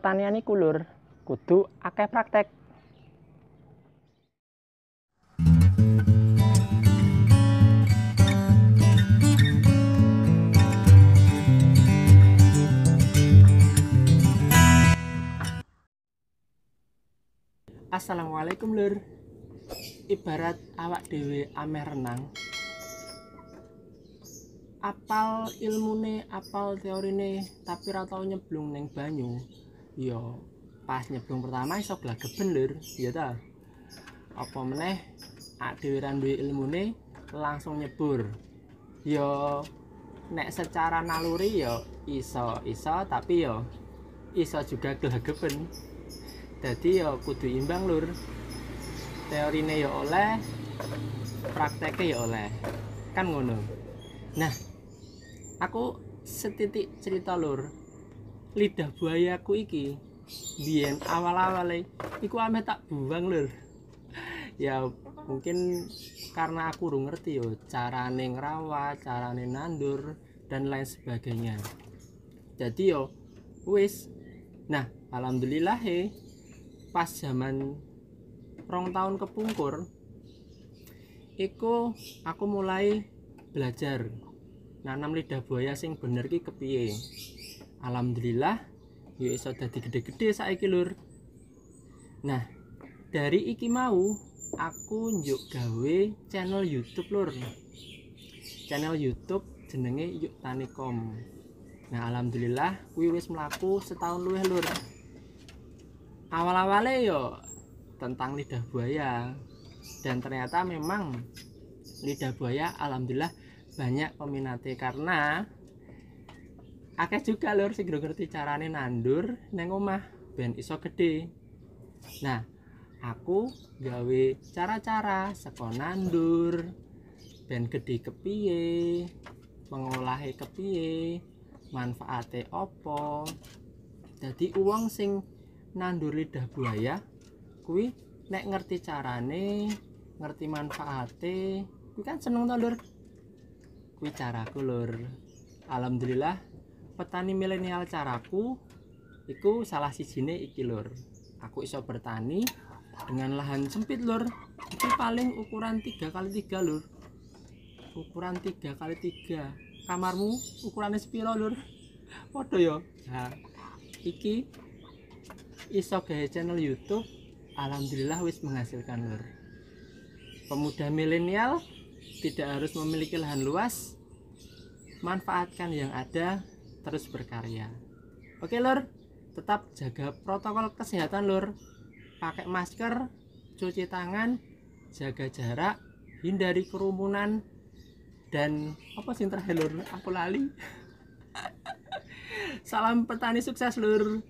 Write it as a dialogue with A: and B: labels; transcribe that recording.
A: pertanian iku lur kudu akeh praktek. Assalamualaikum lur. Ibarat awak dhewe ameh renang. Apal ilmune apal teorine tapi ra tau nyeblung ning banyu ya pas nyeblung pertama iso glageben lur ya ta? Apa meneh dhewe ra duwe ilmune langsung nyebur. Ya nek secara naluri ya iso iso tapi ya iso juga glageben dadi ya kudu imbang lur. Teorine ya oleh prakteknya ya oleh. Kan ngono. Nah aku setitik cerita lur lidah buayaku iki. Biyen awal-awale iku ame tak buang lur. Ya mungkin karena aku urung ngerti yo carane ngrawat carane nandur dan lain sebagainya. Jadi yo wis. Nah alhamdulillah he pas zaman rong tahun kepungkur iku aku mulai belajar nanam lidah buaya sing bener ki kepiye alhamdulillah ya iso dadi gede-gede saiki lur. Nah dari iki mau aku njuk gawe channel YouTube lur. Channel YouTube jenenge Yuk Tanikom nah alhamdulillah kuwi wis mlaku setahun luwih lur. Awal-awalnya yo tentang lidah buaya dan ternyata memang lidah buaya alhamdulillah banyak peminatnya karena akeh juga lur sing ngerti carane nandur neng omah ben iso gede. Nah aku gawe cara-cara seko nandur. Ben gede kepiye mengolahi kepiye manfaatnya opo jadi uang sing nandur lidah buaya kuwi nek ngerti carane ngerti manfaate kuwi kan seneng to lur. Kuwi caraku lur. Alhamdulillah petani milenial caraku iku salah sijine iki lur. Aku iso bertani dengan lahan sempit lur. Itu paling ukuran 3 kali 3 lur. Ukuran 3 kali 3 kamarmu ukurannya sepiro lur? Foto yo. Nah iki iso gawe channel YouTube. Alhamdulillah wis menghasilkan lur. Pemuda milenial tidak harus memiliki lahan luas. Manfaatkan yang ada terus berkarya. Oke lur. Tetap jaga protokol kesehatan lur. Pakai masker cuci tangan jaga jarak hindari kerumunan dan apa sih terakhir lur? Aku lali. Salam petani sukses lur